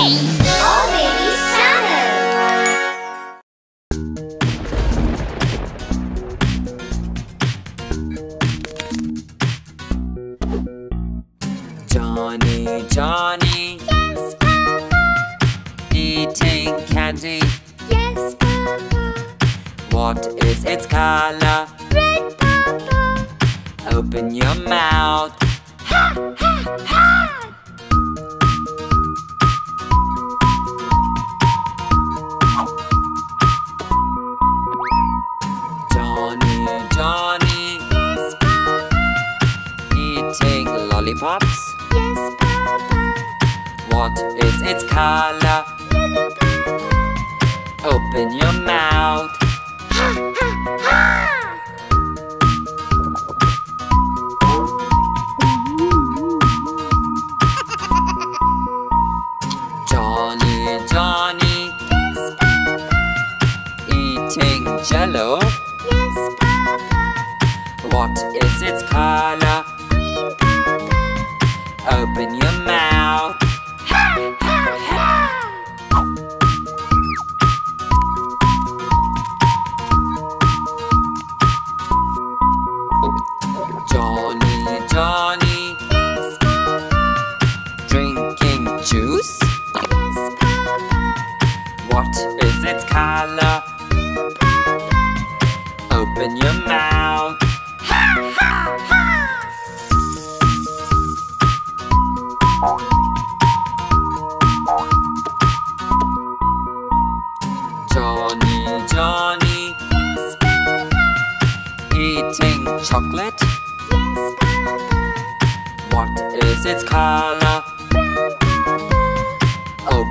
Hey!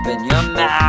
open your mouth.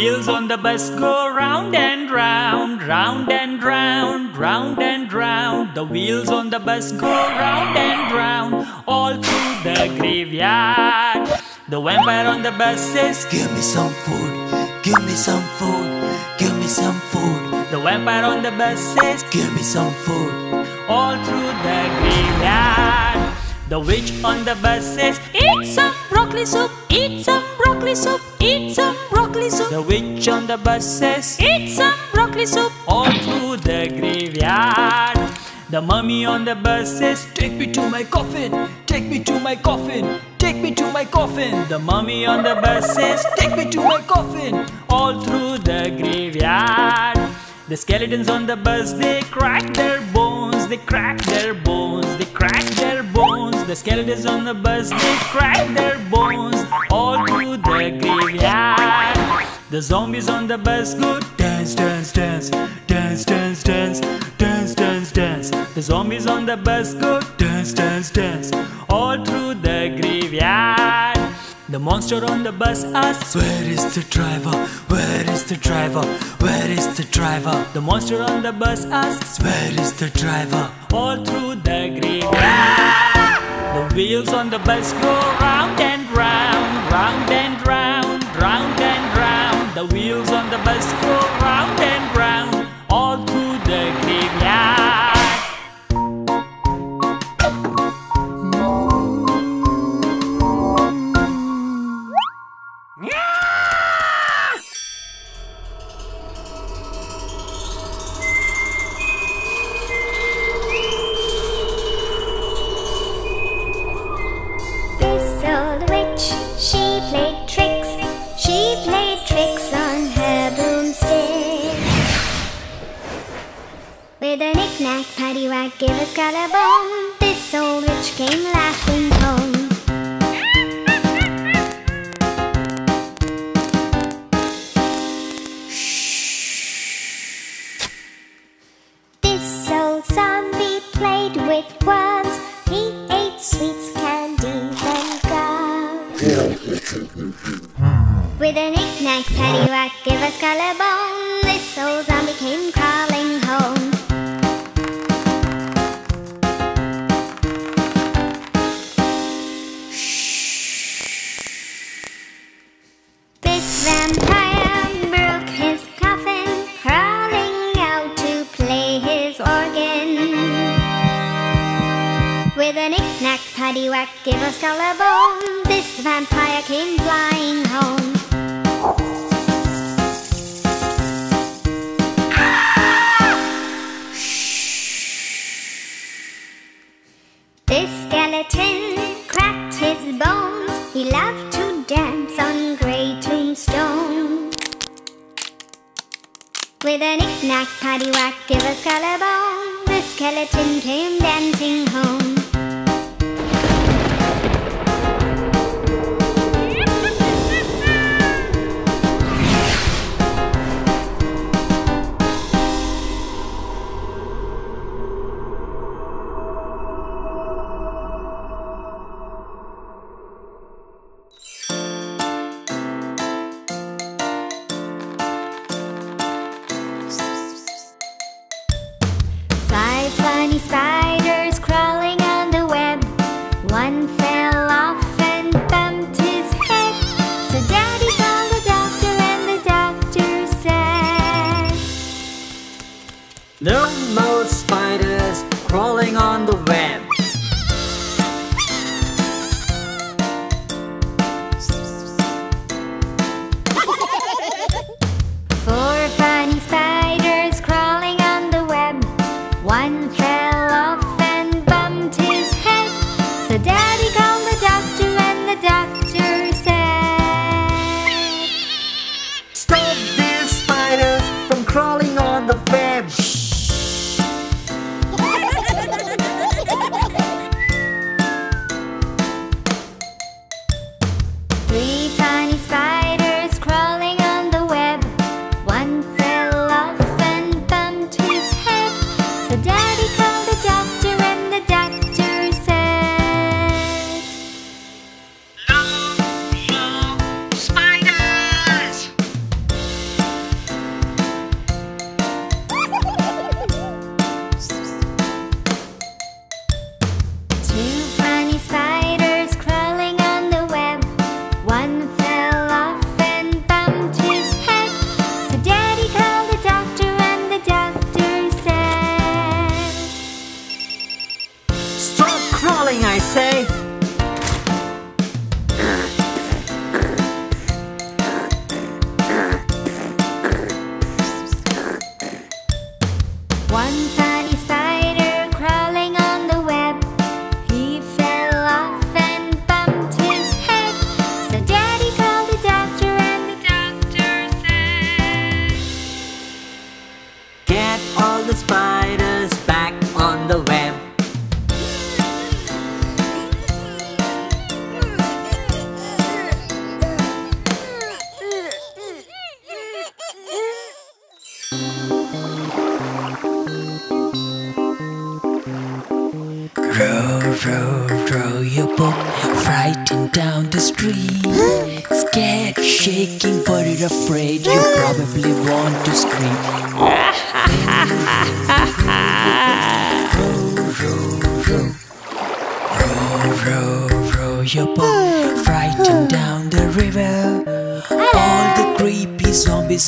wheels on the bus go round and round, round and round, round and round. The wheels on the bus go round and round, all through the graveyard. The vampire on the bus says, Give me some food, give me some food, give me some food. The vampire on the bus says, Give me some food, all through the graveyard. The witch on the bus says, Eat some broccoli soup, eat some broccoli soup, eat some broccoli soup. The witch on the bus says, Eat some broccoli soup, all through the graveyard. The mummy on the bus says, Take me to my coffin, take me to my coffin, take me to my coffin. The mummy on the bus says, Take me to my coffin, all through the graveyard. The skeletons on the bus, they crack their bones, they crack their bones crack their bones. The skeletons on the bus, they crack their bones, all through the graveyard. The zombies on the bus go dance, dance, dance, dance, dance, dance, dance, dance, dance. The zombies on the bus go dance, dance, dance, all through the graveyard. The monster on the bus asks, Where is the driver? Where is the driver? Where is the driver? The monster on the bus asks, Where is the driver? all through the graveyard. The wheels on the bus go round and round, round and round, round and round. The wheels on the bus go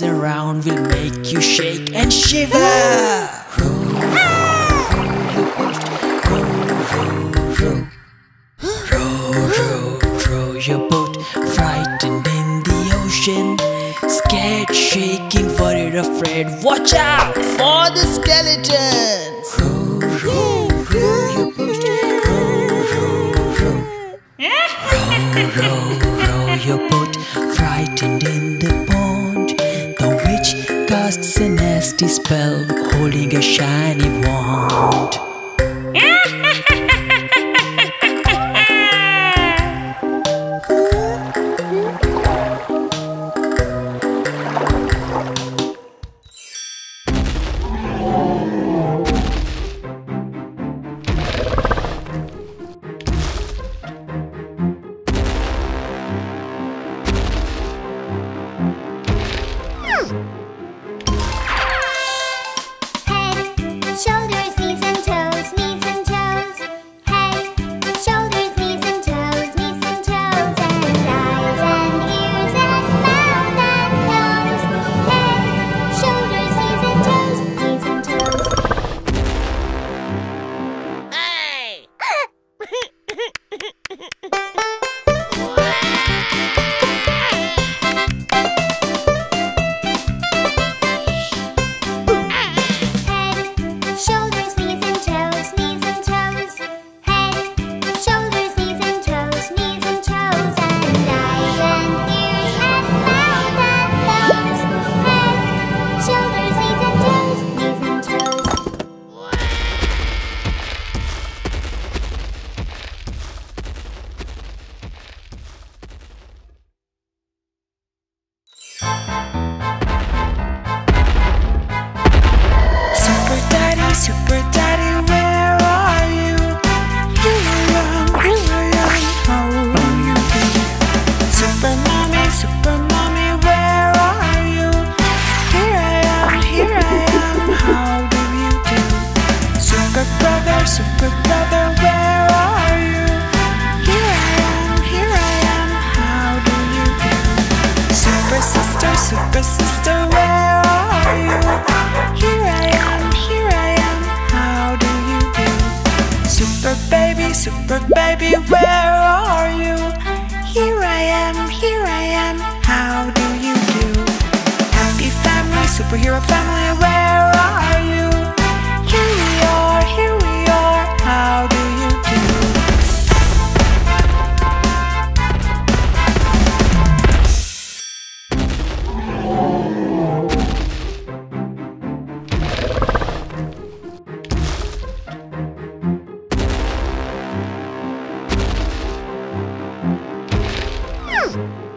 around. Will Head,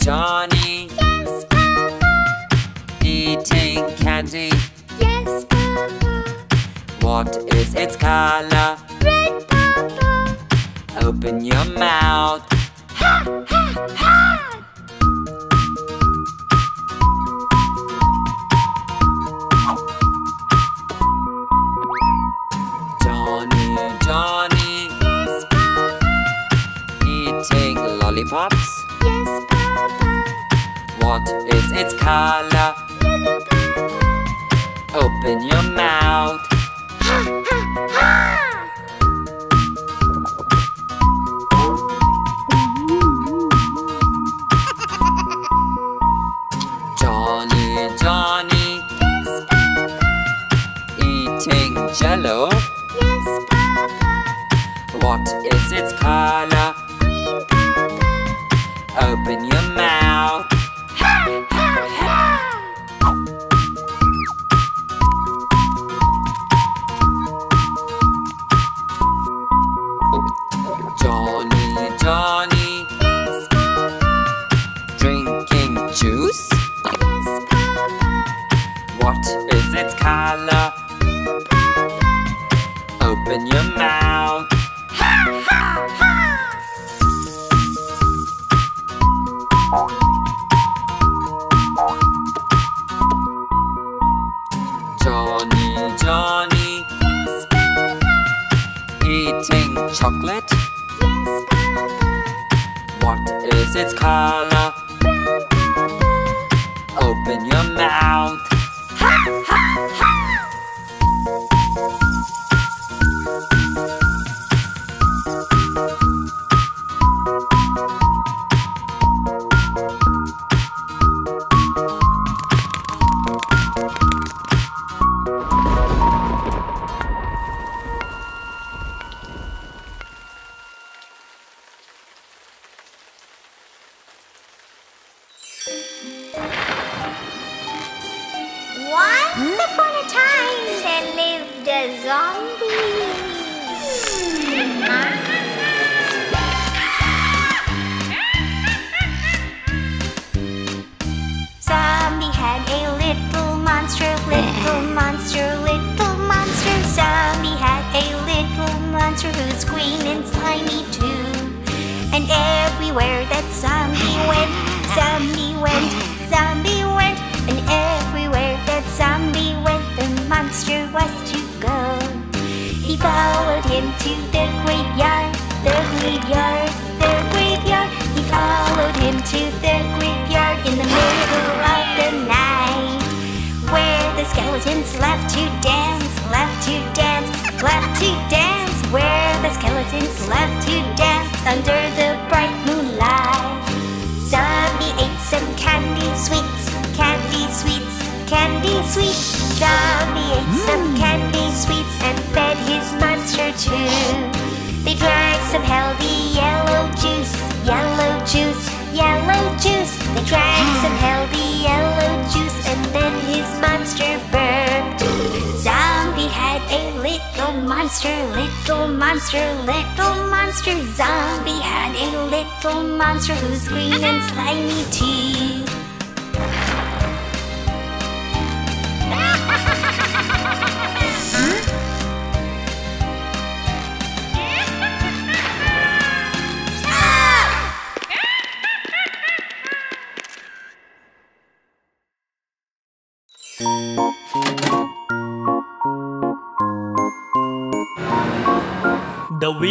Johnny. Yes, Papa. Eating candy. Yes, Papa. What is its color? Red, Papa. Open your mouth. What is its color? Yellow panda. Open your mouth. Ha ha ha. Johnny, Johnny. Yes, Papa. Eating jello. Yes, Papa. What is its color? Green, Papa. Open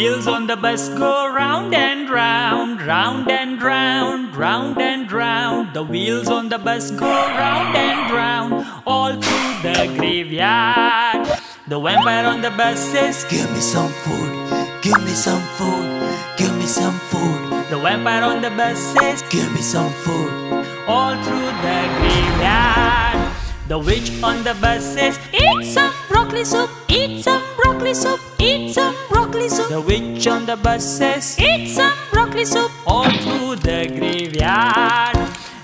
wheels on the bus go round and round, round and round, round and round. The wheels on the bus go round and round, all through the graveyard. The vampire on the bus says, Give me some food, give me some food, give me some food. The vampire on the bus says, Give me some food, all through the graveyard. The witch on the bus says, Eat some broccoli soup, eat some broccoli soup, eat some broccoli soup. The witch on the bus says, Eat some broccoli soup, all through the graveyard.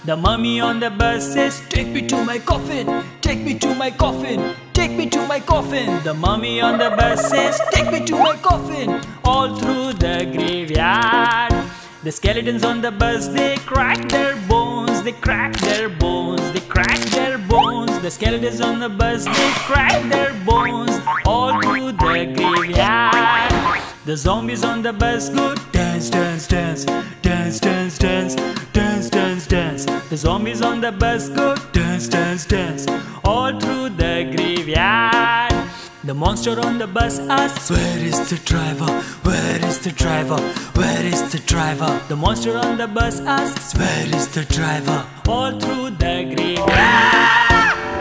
The mummy on the bus says, Take me to my coffin, take me to my coffin, take me to my coffin. The mummy on the bus says, Take me to my coffin, all through the graveyard. The skeletons on the bus, they crack their bones, they crack their bones, they crack their bones The skeletons on the bus, they crack their bones All to the graveyard The zombies on the bus go dance, dance, dance Dance, dance, dance, dance, dance, dance The zombies on the bus go dance, dance, dance All through the graveyard the monster on the bus asks, Where is the driver? Where is the driver? Where is the driver? The monster on the bus asks, Where is the driver? All through the graveyard.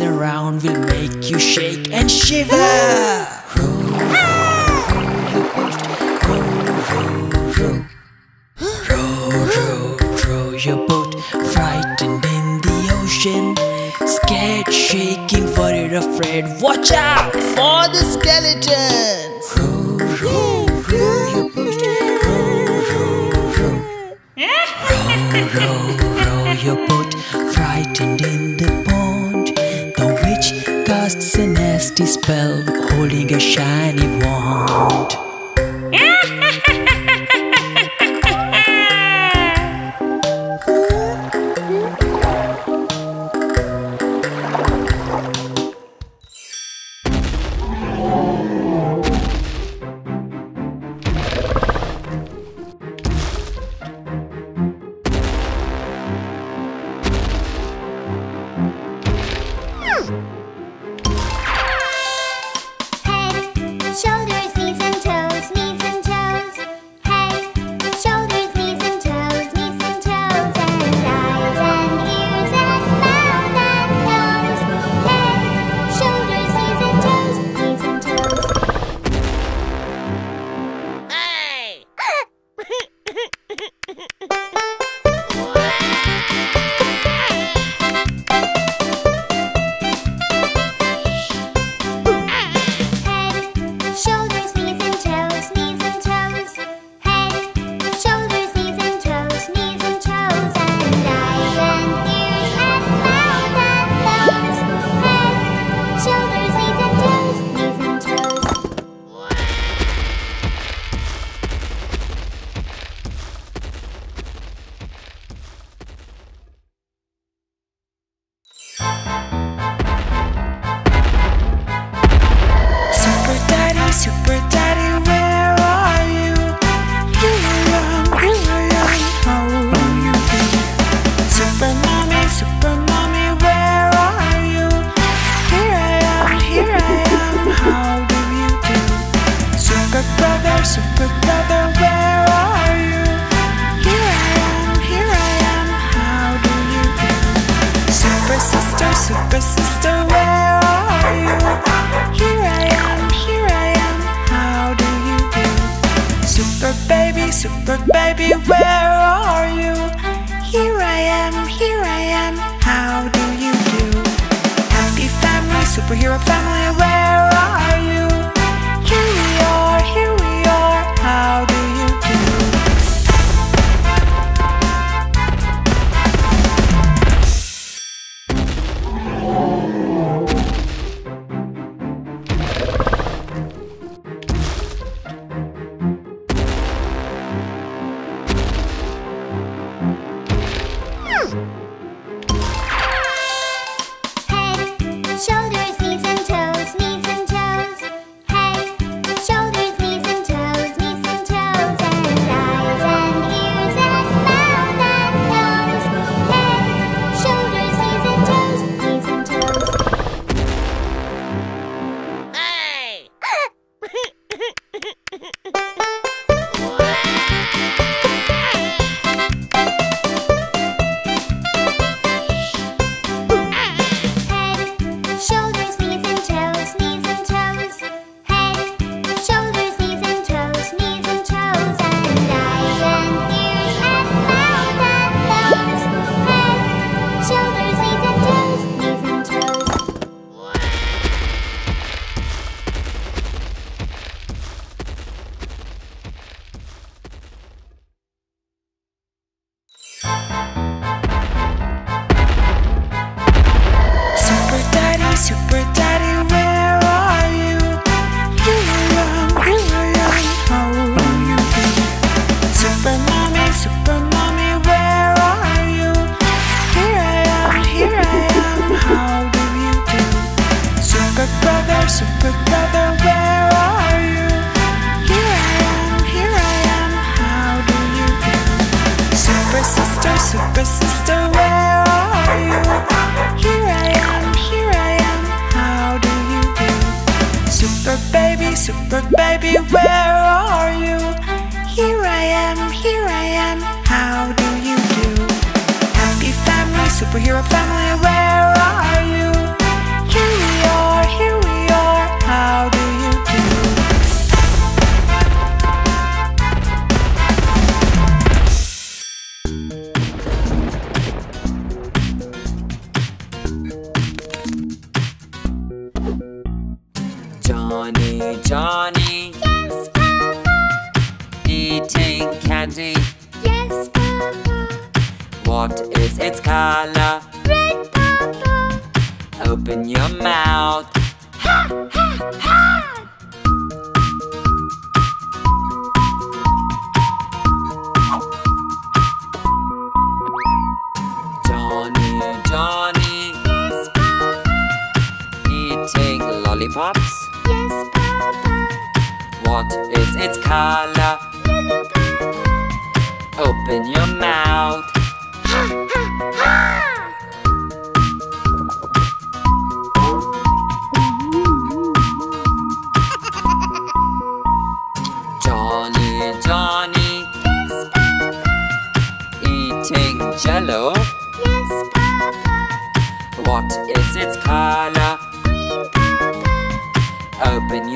around will Johnny. Yes, Papa. Eating candy. Yes, Papa. What is its color? Red, Papa. Open your mouth. Ha, ha, ha. Johnny, Johnny. Yes, Papa. Eating lollipop. What is its color? Yellow. Open your mouth. Johnny, Johnny. yes papa. Eating jello. Yes, Papa. What is its color? Green, Papa. Open your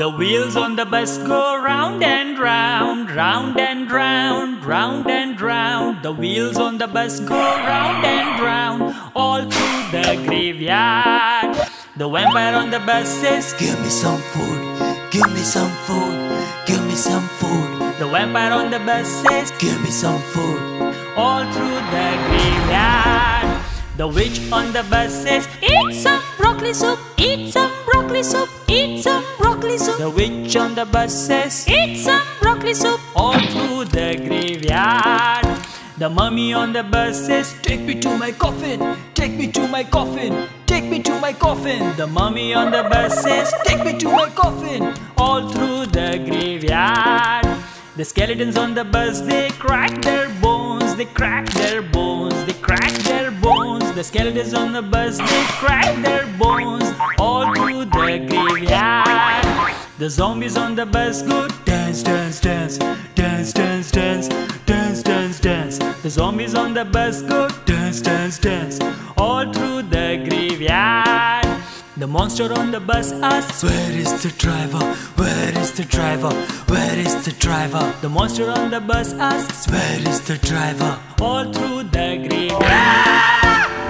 The wheels on the bus go round and round, round and round, round and round. The wheels on the bus go round and round, all through the graveyard. The vampire on the bus says, Give me some food, give me some food, give me some food. The vampire on the bus says, Give me some food, all through the graveyard. The witch on the bus says, Eat some broccoli soup, eat some broccoli soup, eat some broccoli soup. The witch on the bus says, Eat some broccoli soup, all through the graveyard. The mummy on the bus says, Take me to my coffin, take me to my coffin, take me to my coffin. The mummy on the bus says, Take me to my coffin, all through the graveyard. The skeletons on the bus, they crack their bones, they crack their bones, they crack their bones The skeletons on the bus, they cried their bones All to the graveyard The zombies on the bus go dance, dance, dance Dance, dance, dance, dance, dance, dance The zombies on the bus go dance, dance, dance All through the graveyard the monster on the bus asks, Where is the driver? Where is the driver? Where is the driver? The monster on the bus asks, Where is the driver? All through the graveyard.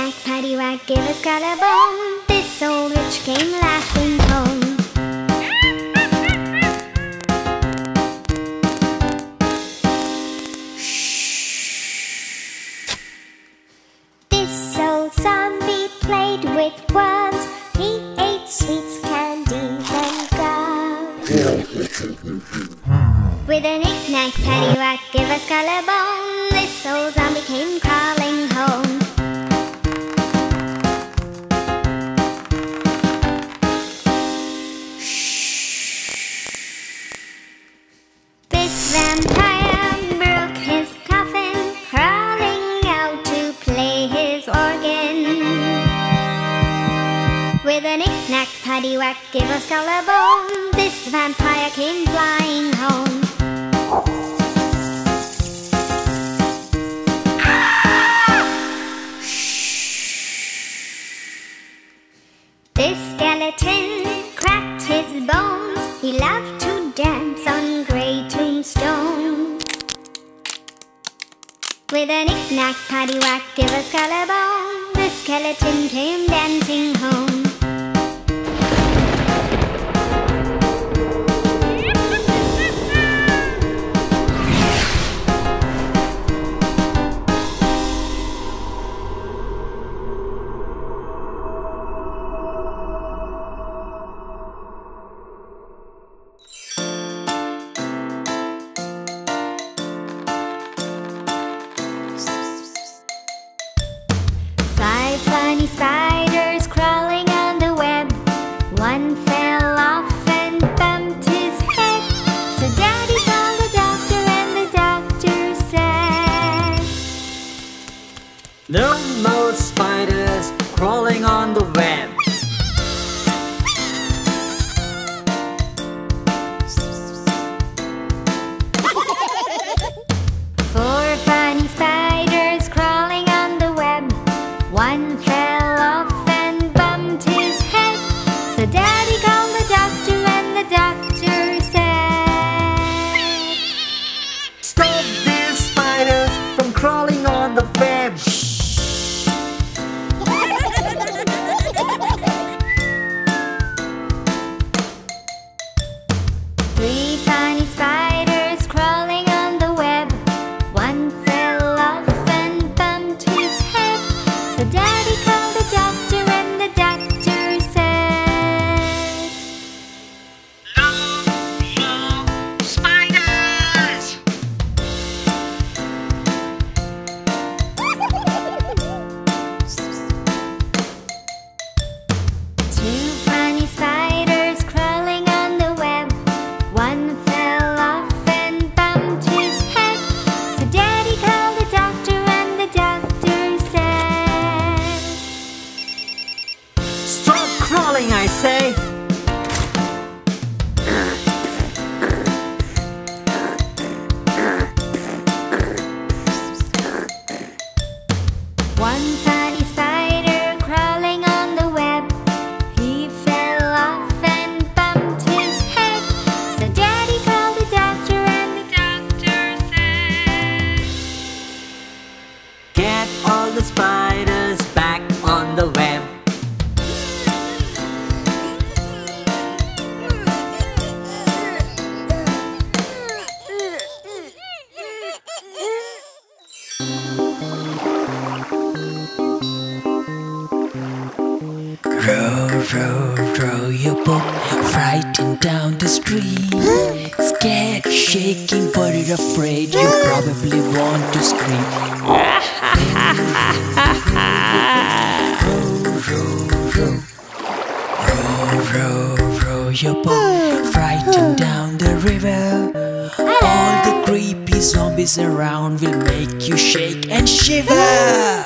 knick-knack, paddywhack, give a skull a bone. This old witch came laughing home. This old zombie played with worms. He ate sweets, candies, and gum. With a knick-knack, paddywhack, give skull a bone. scream Scared, shaking, very afraid You probably want to scream Row, row, row your boat Frightened down the river All the creepy zombies around Will make you shake and shiver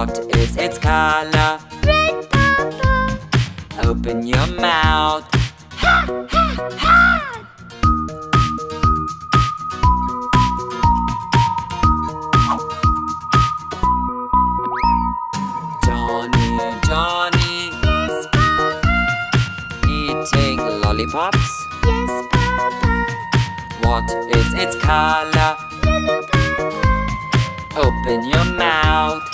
What is its color? Red Papa. Open your mouth. Ha, ha, ha. Johnny, Johnny, Yes, Papa. eating lollipops. Yes, Papa. What is its color? Lulu Papa. Open your mouth.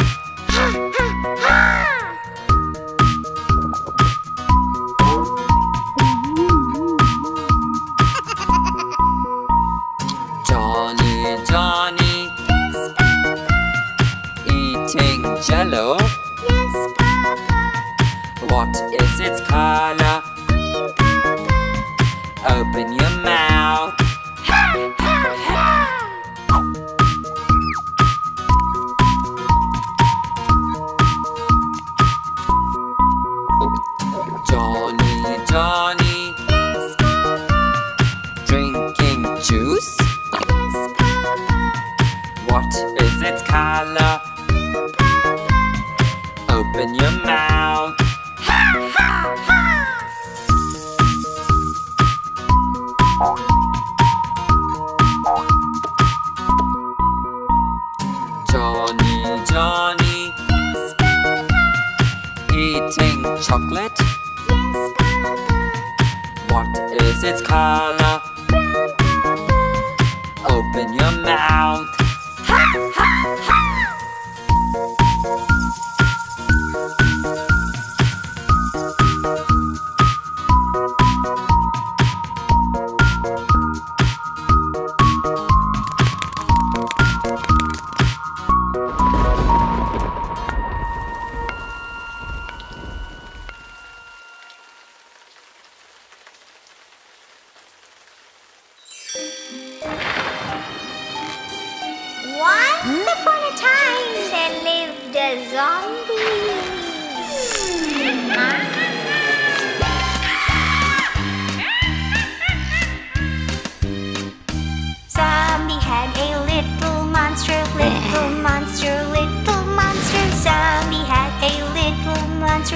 Jello. Yes, Papa. What is its color? Green Papa. Open your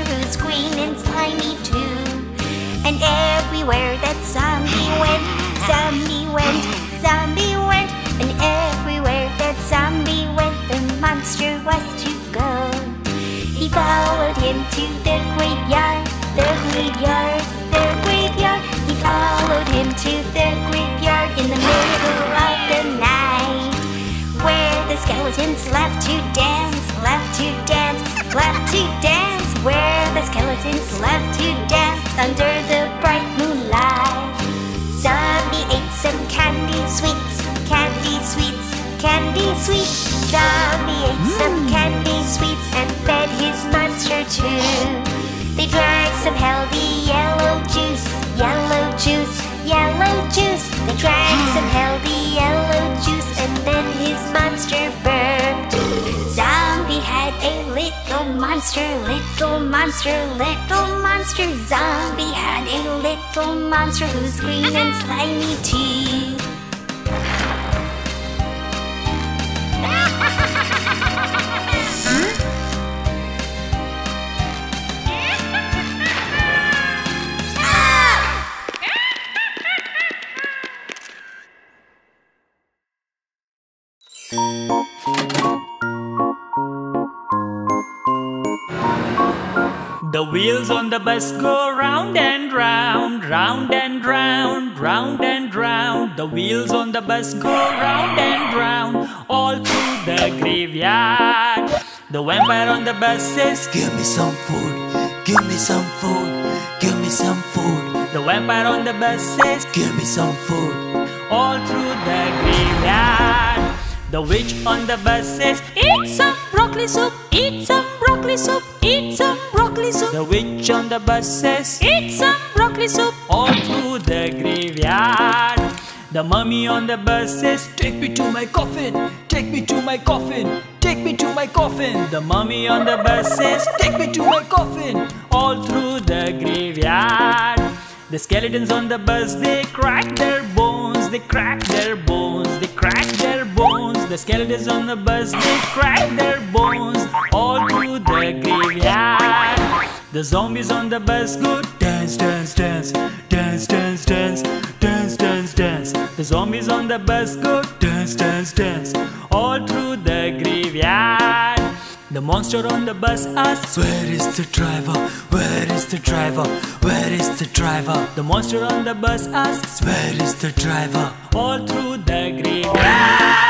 who's green and slimy too. And everywhere that zombie went, zombie went, zombie went. And everywhere that zombie went, the monster was to go. He followed him to the graveyard, the graveyard, the graveyard. He followed him to the graveyard in the middle of the night. Where the skeletons left to dance, left to dance, left to dance. Where the skeletons love to dance under the bright moonlight. Zombie ate some candy sweets, candy sweets, candy sweets. Zombie ate some mm. candy sweets and fed his monster too. They drank some healthy yellow juice, yellow juice, yellow juice. They drank some healthy yellow juice and then his monster burped. Zombie had a little monster, little monster, little monster. Zombie had a little monster who's green and slimy too. The wheels on the bus go round and round, round and round, round and round. The wheels on the bus go round and round, all through the graveyard. The vampire on the bus says, Give me some food, give me some food, give me some food, The vampire on the bus says, give me some food. all through the graveyard. The witch on the bus says, Eat some broccoli soup, eat some broccoli soup, eat some broccoli soup. The witch on the bus says, Eat some broccoli soup, all through the graveyard. The mummy on the bus says, Take me to my coffin, take me to my coffin, take me to my coffin. The mummy on the bus says, Take me to my coffin, all through the graveyard. The skeletons on the bus, they crack their bones, they crack their bones, they crack their bones The skeletons on the bus, they cried their bones All to the graveyard The zombies on the bus go dance, dance, dance Dance, dance, dance, dance, dance, dance The zombies on the bus go dance, dance, dance All through the graveyard the monster on the bus asks, Where is the driver? Where is the driver? Where is the driver? The monster on the bus asks, Where is the driver? All through the graveyard.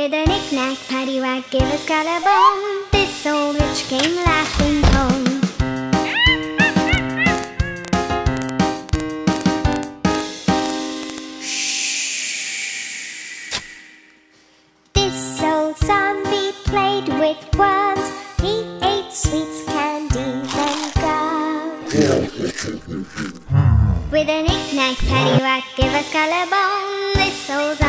With a knick-knack, paddywhack, give us collarbone. This old witch came laughing home. This old zombie played with worms. He ate sweets, candies, and gum. With a knick-knack, paddywhack, give us collarbone. This old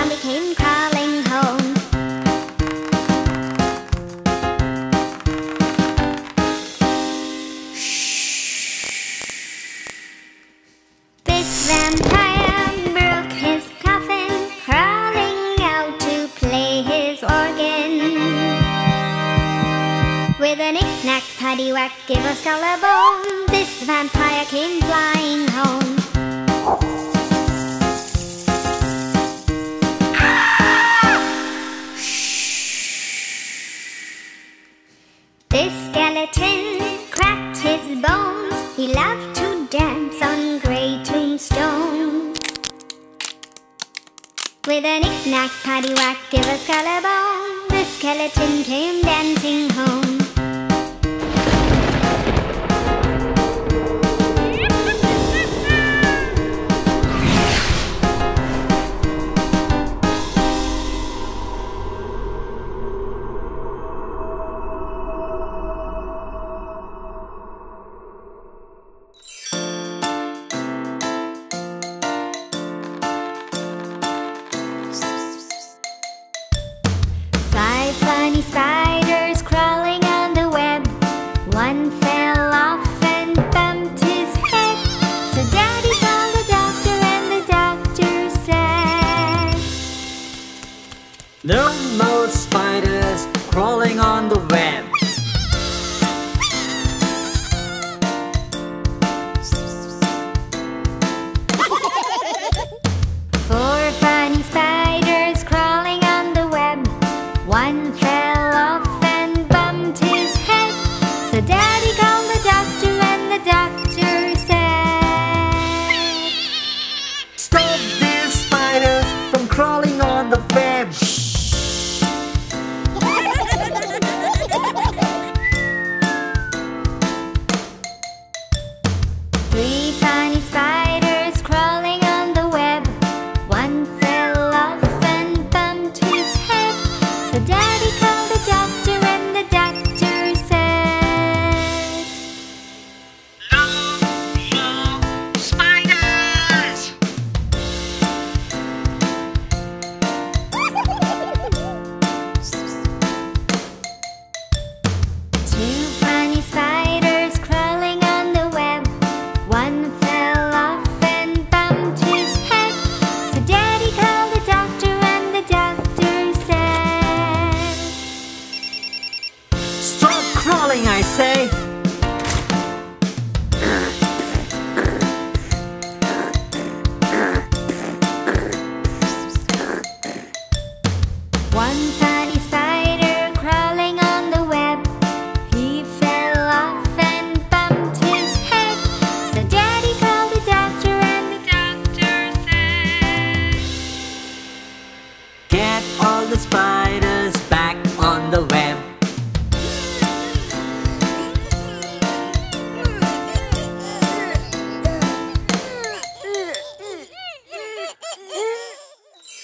all. This vampire came blind. No more spiders crawling on the web.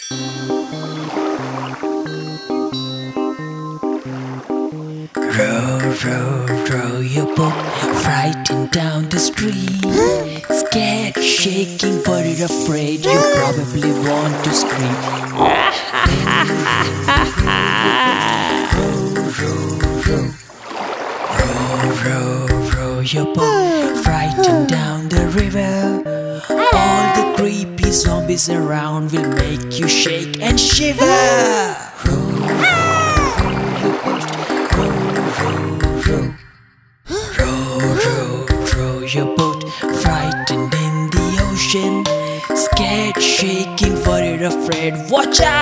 Row, row, row your boat, frightened down the street. Scared, shaking, worried, afraid, you probably want to scream. row, row, row. Row, row, row your boat, frightened down the river zombies around will make you shake and shiver. row, row, row, your boat, frightened in the ocean, scared, shaking, worried, afraid. Watch out!